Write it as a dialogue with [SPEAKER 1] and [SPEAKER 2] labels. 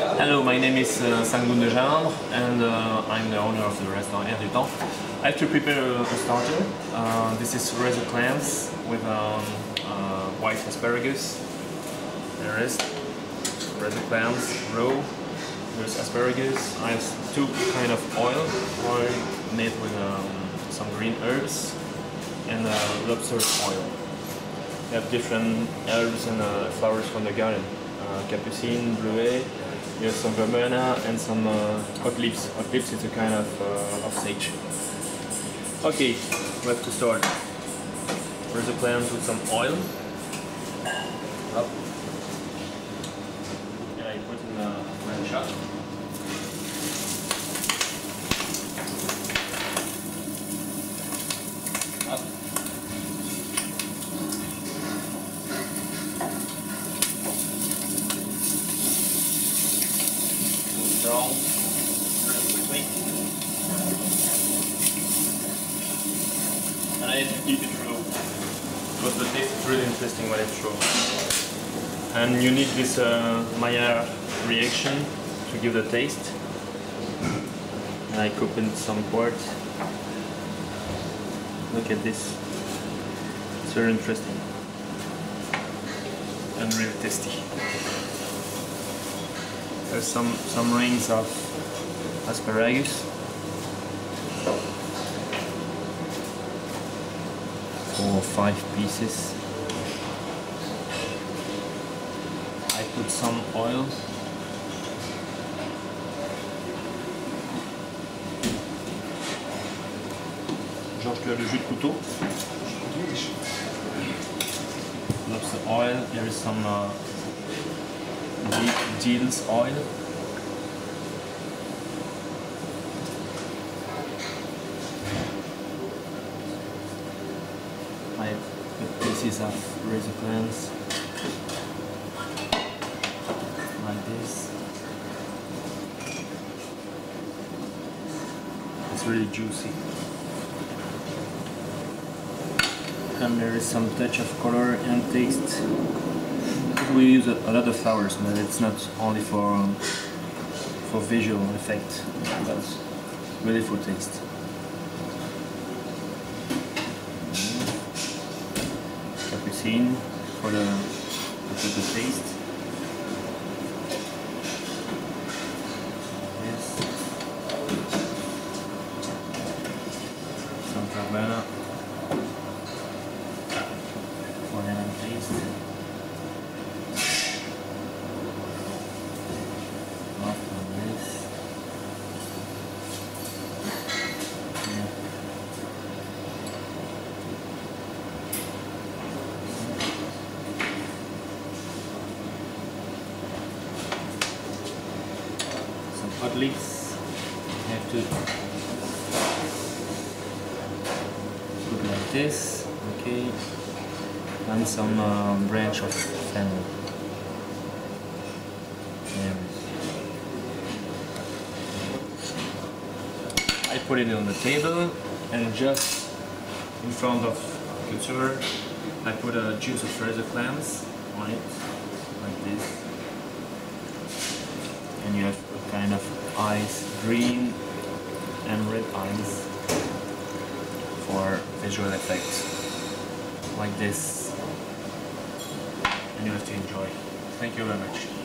[SPEAKER 1] Hello, my name is uh, Degeimbre and uh, I'm the owner of the restaurant Air du Temps. I have to prepare a, starter. Uh, this is razor clams with um, uh, white asparagus. There is razor clams, raw. There's asparagus. I have two kind of oil, oil made with um, some green herbs and uh, lobster oil. We have different herbs and uh, flowers from the garden. Uh, capucine, bleuet, you have some verbena and some uh, hot leaves. Hot leaves is a kind of, uh, of sage. Okay, we have to start. Where's the plants with some oil? Up. And I put in a red shot. Up. Brown really quickly. And I have to keep it raw because the taste is really interesting when it's raw. And you need this uh, Maillard reaction to give the taste. And I in some quartz. Look at this. It's very interesting. And really tasty. There's some, some rings of asparagus. Four or five pieces. I put some oil. Georges, tu as le jus de couteau? Lobster oil. There is some uh, Gilles oil. I put pieces of razor clams like this. It's really juicy. And there is some touch of color and taste we use a, a, lot of flowers, but it's not only for um, for visual effect, but really for taste. Capucine for the for the taste. Yes. Some verbena for the taste. Hot leaves. Have to put like this, okay, and some uh, branch of fennel. I put it on the table and just in front of the consumer I put a juice of razor clams on it, like this and you have a kind of eyes, green and red eyes for visual effect, like this, and you have to enjoy. Thank you very much.